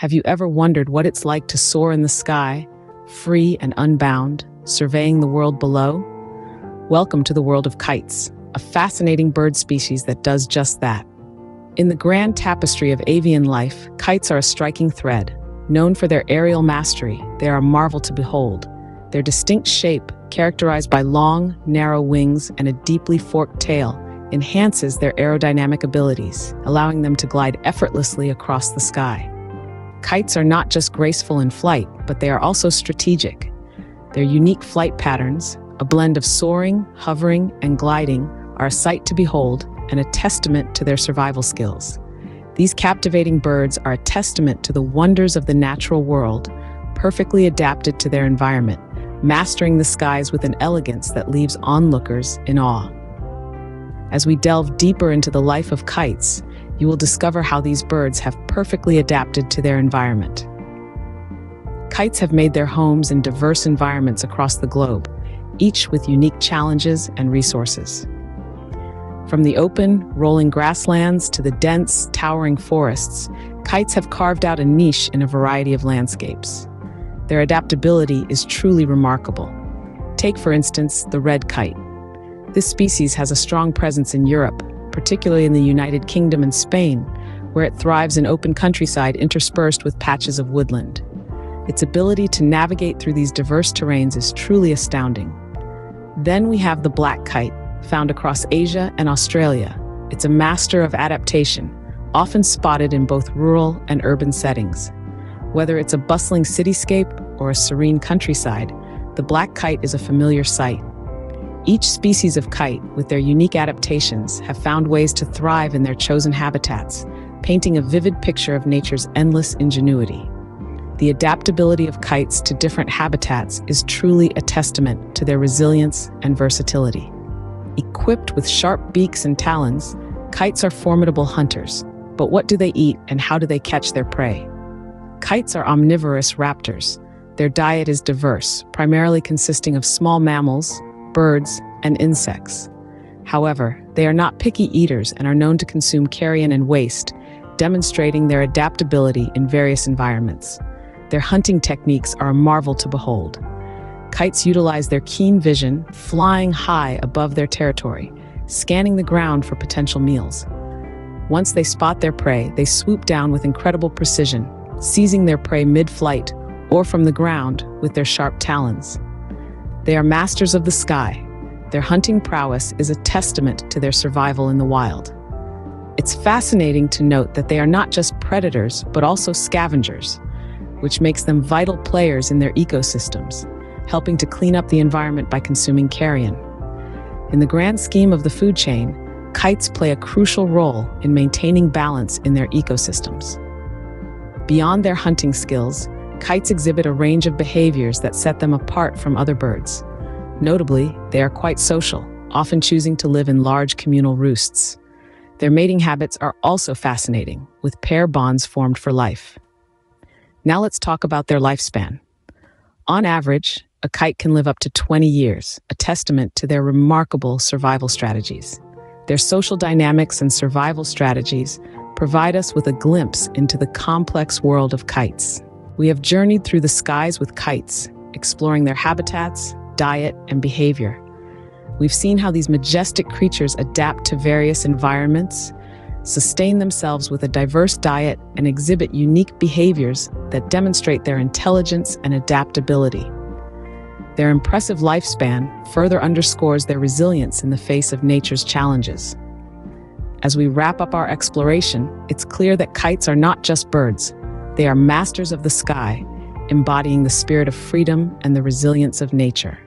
Have you ever wondered what it's like to soar in the sky, free and unbound, surveying the world below? Welcome to the world of kites, a fascinating bird species that does just that. In the grand tapestry of avian life, kites are a striking thread. Known for their aerial mastery, they are a marvel to behold. Their distinct shape, characterized by long, narrow wings and a deeply forked tail, enhances their aerodynamic abilities, allowing them to glide effortlessly across the sky. Kites are not just graceful in flight, but they are also strategic. Their unique flight patterns, a blend of soaring, hovering, and gliding, are a sight to behold and a testament to their survival skills. These captivating birds are a testament to the wonders of the natural world, perfectly adapted to their environment, mastering the skies with an elegance that leaves onlookers in awe. As we delve deeper into the life of kites, you will discover how these birds have perfectly adapted to their environment. Kites have made their homes in diverse environments across the globe, each with unique challenges and resources. From the open, rolling grasslands to the dense, towering forests, kites have carved out a niche in a variety of landscapes. Their adaptability is truly remarkable. Take, for instance, the red kite. This species has a strong presence in Europe, particularly in the United Kingdom and Spain, where it thrives in open countryside interspersed with patches of woodland. Its ability to navigate through these diverse terrains is truly astounding. Then we have the black kite, found across Asia and Australia. It's a master of adaptation, often spotted in both rural and urban settings. Whether it's a bustling cityscape or a serene countryside, the black kite is a familiar sight. Each species of kite, with their unique adaptations, have found ways to thrive in their chosen habitats, painting a vivid picture of nature's endless ingenuity. The adaptability of kites to different habitats is truly a testament to their resilience and versatility. Equipped with sharp beaks and talons, kites are formidable hunters. But what do they eat and how do they catch their prey? Kites are omnivorous raptors. Their diet is diverse, primarily consisting of small mammals, birds, and insects. However, they are not picky eaters and are known to consume carrion and waste, demonstrating their adaptability in various environments. Their hunting techniques are a marvel to behold. Kites utilize their keen vision, flying high above their territory, scanning the ground for potential meals. Once they spot their prey, they swoop down with incredible precision, seizing their prey mid-flight or from the ground with their sharp talons. They are masters of the sky. Their hunting prowess is a testament to their survival in the wild. It's fascinating to note that they are not just predators, but also scavengers, which makes them vital players in their ecosystems, helping to clean up the environment by consuming carrion. In the grand scheme of the food chain, kites play a crucial role in maintaining balance in their ecosystems. Beyond their hunting skills, kites exhibit a range of behaviors that set them apart from other birds. Notably, they are quite social, often choosing to live in large communal roosts. Their mating habits are also fascinating, with pair bonds formed for life. Now let's talk about their lifespan. On average, a kite can live up to 20 years, a testament to their remarkable survival strategies. Their social dynamics and survival strategies provide us with a glimpse into the complex world of kites. We have journeyed through the skies with kites, exploring their habitats, diet, and behavior. We've seen how these majestic creatures adapt to various environments, sustain themselves with a diverse diet, and exhibit unique behaviors that demonstrate their intelligence and adaptability. Their impressive lifespan further underscores their resilience in the face of nature's challenges. As we wrap up our exploration, it's clear that kites are not just birds, they are masters of the sky, embodying the spirit of freedom and the resilience of nature.